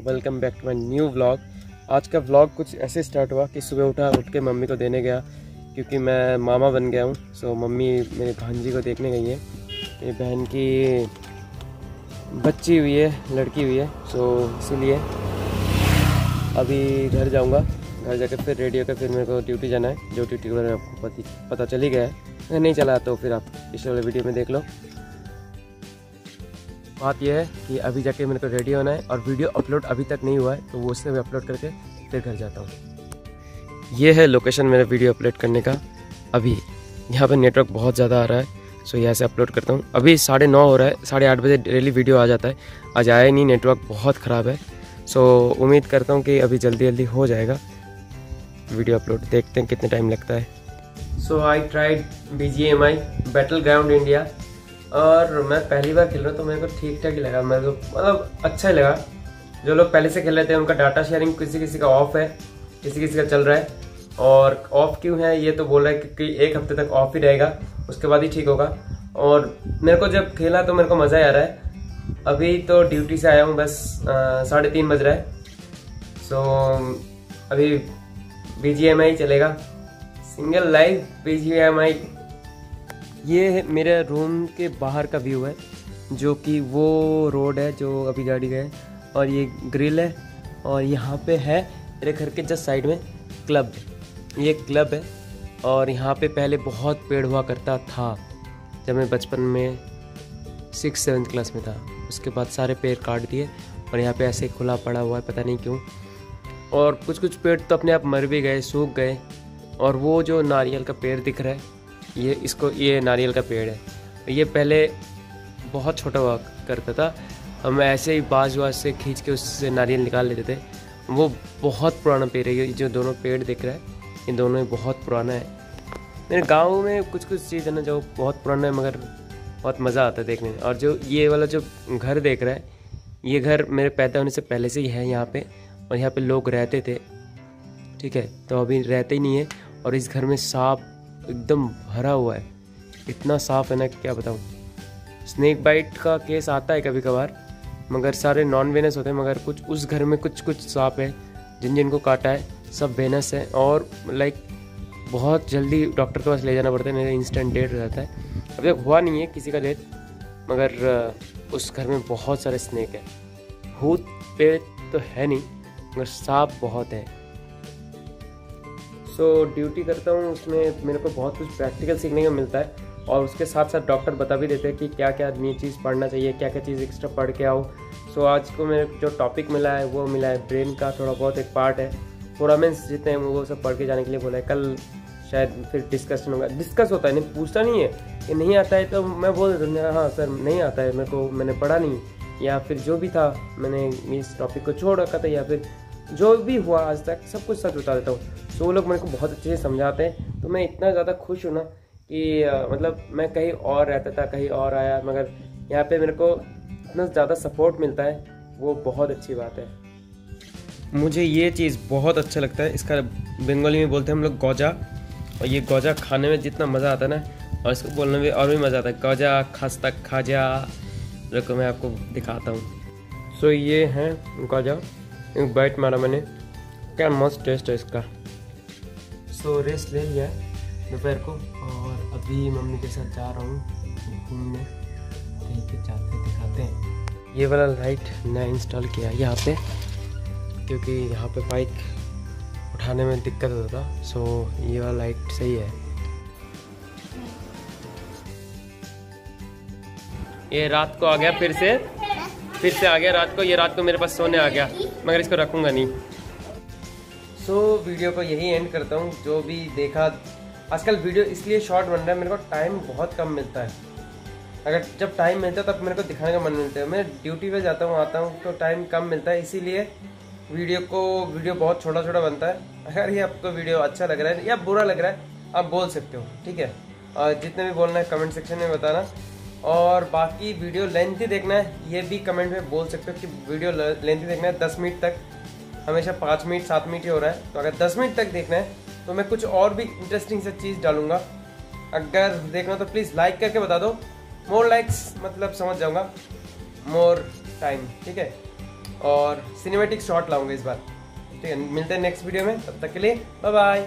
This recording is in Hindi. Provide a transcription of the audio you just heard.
Welcome back to my new vlog आज का व्लॉग कुछ ऐसे स्टार्ट हुआ कि सुबह उठा, उठ के मम्मी को देने गया, क्योंकि मैं मामा बन गया हूँ सो मम्मी मेरे भांजी को देखने गई है। मेरी बहन की बच्ची हुई है, लड़की हुई है सो इसीलिए अभी घर जाऊँगा। घर जाकर फिर रेडी होकर फिर मेरे को ड्यूटी जाना है, जो ड्यूटी के बारे में आपको पता चल गया है। अगर नहीं चला तो फिर आप पिछले वाले वीडियो में देख लो। बात यह है कि अभी जाके मेरे को रेडी होना है और वीडियो अपलोड अभी तक नहीं हुआ है तो वो उससे भी अपलोड करके फिर घर जाता हूँ। ये है लोकेशन मेरा वीडियो अपलोड करने का। अभी यहाँ पर नेटवर्क बहुत ज़्यादा आ रहा है सो यहाँ से अपलोड करता हूँ। अभी साढ़े नौ हो रहा है, साढ़े आठ बजे डेली वीडियो आ जाता है। आज आया नहीं, नेटवर्क बहुत ख़राब है। सो उम्मीद करता हूँ कि अभी जल्दी जल्दी हो जाएगा। वीडियो अपलोड देखते हैं कितने टाइम लगता है। So I tried B G M I battle ground India और मैं पहली बार खेल रहा हूँ तो मेरे को ठीक ठाक ही लगा। मेरे को मतलब अच्छा ही लगा। जो लोग पहले से खेल रहे थे, उनका डाटा शेयरिंग किसी किसी का ऑफ़ है किसी किसी का चल रहा है। और ऑफ़ क्यों है, ये तो बोल रहा है कि एक हफ़्ते तक ऑफ़ ही रहेगा, उसके बाद ही ठीक होगा। और मेरे को जब खेला तो मेरे को मज़ा ही आ रहा है। अभी तो ड्यूटी से आया हूँ, बस साढ़े तीन बज रहा है। सो अभी बी जी एम आई चलेगा। सिंगल लाइफ पी ये मेरे रूम के बाहर का व्यू है, जो कि वो रोड है, जो अभी गाड़ी गए और ये ग्रिल है, और यहाँ पे है मेरे घर के जस्ट साइड में क्लब ये क्लब है, और यहाँ पे पहले बहुत पेड़ हुआ करता था, जब मैं बचपन में सिक्स सेवन्थ क्लास में था। उसके बाद सारे पेड़ काट दिए, और यहाँ पे ऐसे खुला पड़ा हुआ है, पता नहीं क्यों। और कुछ कुछ पेड़ तो अपने आप मर भी गए, सूख गए और वो जो नारियल का पेड़ दिख रहा है, ये इसको, ये नारियल का पेड़ है। ये पहले बहुत छोटा हुआ करता था। हम ऐसे ही बाज वाज से खींच के उससे नारियल निकाल लेते थे। वो बहुत पुराना पेड़ है, ये जो दोनों पेड़ दिख रहा है, ये दोनों ही बहुत पुराना है। मेरे गाँव में कुछ कुछ चीज़ है ना जो बहुत पुराना है, मगर बहुत मज़ा आता है देखने में। और जो ये वाला जो घर देख रहा है, ये घर मेरे पैदा होने से पहले से ही है यहाँ पे, और यहाँ पे लोग रहते थे। ठीक है तो अभी रहते ही नहीं है। और इस घर में सांप एकदम भरा हुआ है। इतना साफ़ है ना क्या बताऊँ। स्नैक बाइट का केस आता है कभी कभार मगर सारे नॉन वेनस होते हैं, मगर कुछ उस घर में कुछ कुछ सांप है जिन जिनको काटा है, सब वेनस है और लाइक बहुत जल्दी डॉक्टर के पास ले जाना पड़ता है मेरा इंस्टेंट डेट रहता है अभी तक हुआ नहीं है किसी का डेथ मगर उस घर में बहुत सारे स्नैक है। भूत पेट तो है नहीं, मगर सांप बहुत है। सो ड्यूटी करता हूँ, उसमें मेरे को बहुत कुछ प्रैक्टिकल सीखने को मिलता है और उसके साथ साथ डॉक्टर बता भी देते हैं कि क्या क्या नई चीज़ पढ़ना चाहिए क्या क्या चीज़ एक्स्ट्रा पढ़ के आओ। सो आज को मेरे जो टॉपिक मिला है, वो मिला है ब्रेन का, थोड़ा बहुत एक पार्ट है। मैं जितने हैं, वो सब पढ़ के जाने के लिए बोला है। कल शायद फिर डिस्कशन होगा। डिस्कस होता है, नहीं, पूछता नहीं है। कि नहीं आता है तो मैं बोल देता हूँ हाँ सर नहीं आता है, मेरे को, मैंने पढ़ा नहीं या फिर जो भी था, मैंने इस टॉपिक को छोड़ रखा था, या फिर जो भी हुआ आज तक, सब कुछ सच बता देता हूँ। तो वो लोग मेरे को बहुत अच्छे से समझाते हैं। तो मैं इतना ज़्यादा खुश हूँ ना कि मतलब मैं कहीं और रहता था, कहीं और आया, मगर यहाँ पे मेरे को इतना ज़्यादा सपोर्ट मिलता है, वो बहुत अच्छी बात है। मुझे ये चीज़ बहुत अच्छा लगता है, इसका बंगाली में बोलते हैं हम लोग गौजा, और ये गौजा खाने में जितना मज़ा आता है ना, और इसको बोलने में और भी मज़ा आता है। गौजा, खस्ता, खाजा रुको मैं आपको दिखाता हूँ। सो ये है गौजा। एक बाइट मारा मैंने। क्या मस्त टेस्ट है इसका। So, रेस्ट ले लिया है दोपहर को और अभी मम्मी के साथ जा रहा हूँ घूमने। कहीं पे जाते दिखाते हैं। ये वाला लाइट नया इंस्टॉल किया है यहाँ पे क्योंकि यहाँ पे बाइक उठाने में दिक्कत होता था। सो ये वाला लाइट सही है। ये रात को आ गया फिर से। फिर से आ गया रात को। ये रात को मेरे पास सोने आ गया मगर इसको रखूँगा नहीं। सो so, वीडियो को यही एंड करता हूँ जो भी देखा आजकल वीडियो इसलिए शॉर्ट बन रहा है मेरे को टाइम बहुत कम मिलता है। अगर जब टाइम मिलता है तब मेरे को दिखाने का मन मिलता है। मैं ड्यूटी पे जाता हूँ आता हूँ तो टाइम कम मिलता है इसीलिए वीडियो को वीडियो बहुत छोटा छोटा बनता है। अगर ये आपको वीडियो अच्छा लग रहा है या बुरा लग रहा है आप बोल सकते हो ठीक है? और जितने भी बोलना है कमेंट सेक्शन में बताना। और बाकी वीडियो लेंथी देखना है ये भी कमेंट में बोल सकते हो कि वीडियो लेंथी देखना है दस मिनट तक। हमेशा पाँच मिनट, सात मिनट ही हो रहा है। तो अगर दस मिनट तक देखना है तो मैं कुछ और भी इंटरेस्टिंग सा चीज़ डालूँगा। अगर देखना तो प्लीज़ लाइक करके बता दो। मोर लाइक्स मतलब समझ जाऊँगा। मोर टाइम ठीक है? और सिनेमेटिक शॉट लाऊँगा इस बार। ठीक है, मिलते हैं नेक्स्ट वीडियो में। तब तक के लिए बाय बाय